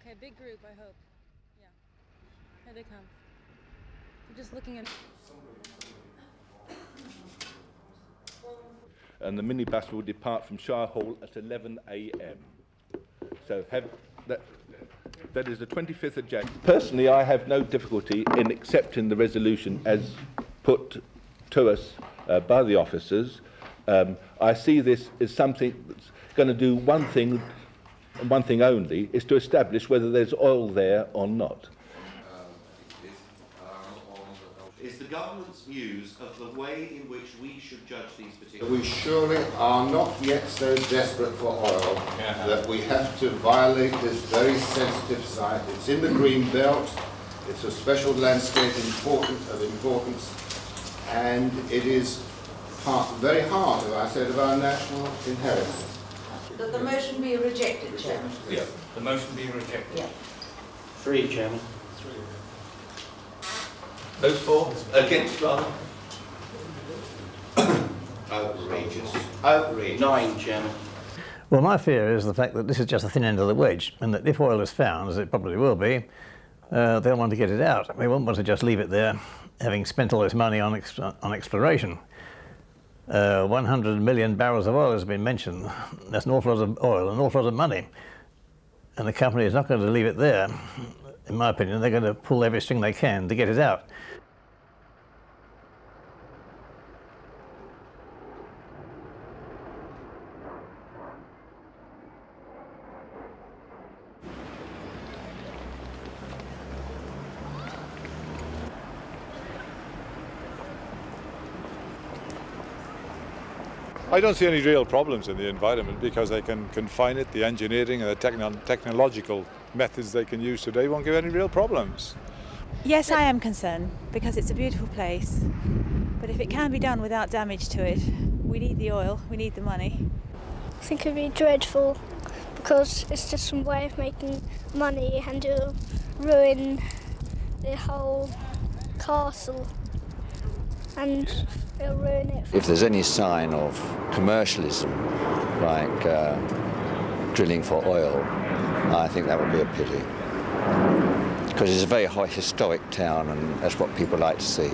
Okay, big group, I hope. Yeah. Here they come. I'm just looking at. and the minibus will depart from Shire Hall at 11 a.m. So have that. That is the 25th of January. Personally, I have no difficulty in accepting the resolution as put to us uh, by the officers. Um, I see this as something that's going to do one thing, one thing only, is to establish whether there's oil there or not. is the government's views of the way in which we should judge these particular... We surely are not yet so desperate for oil that we have to violate this very sensitive site. It's in the green belt, it's a special landscape important, of importance, and it is part, very heart, as I said, of our national inheritance. That the motion be rejected, Chairman. Yeah. The motion be rejected. Yeah. Three, Chairman. Those for? Against, rather? Outrageous. Outrageous. Nine, Chairman. Well, my fear is the fact that this is just a thin end of the wedge, and that if oil is found, as it probably will be, uh, they'll want to get it out. They won't want to just leave it there, having spent all this money on, ex on exploration. Uh, 100 million barrels of oil has been mentioned. That's an awful lot of oil, an awful lot of money. And the company is not going to leave it there. In my opinion, they're going to pull every string they can to get it out. I don't see any real problems in the environment because they can confine it, the engineering and the techno technological methods they can use today won't give any real problems. Yes, I am concerned because it's a beautiful place. But if it can be done without damage to it, we need the oil, we need the money. I think it'd be dreadful because it's just some way of making money and it'll ruin the whole castle and it'll ruin it. If there's any sign of commercialism, like uh, drilling for oil, I think that would be a pity. Because it's a very historic town and that's what people like to see.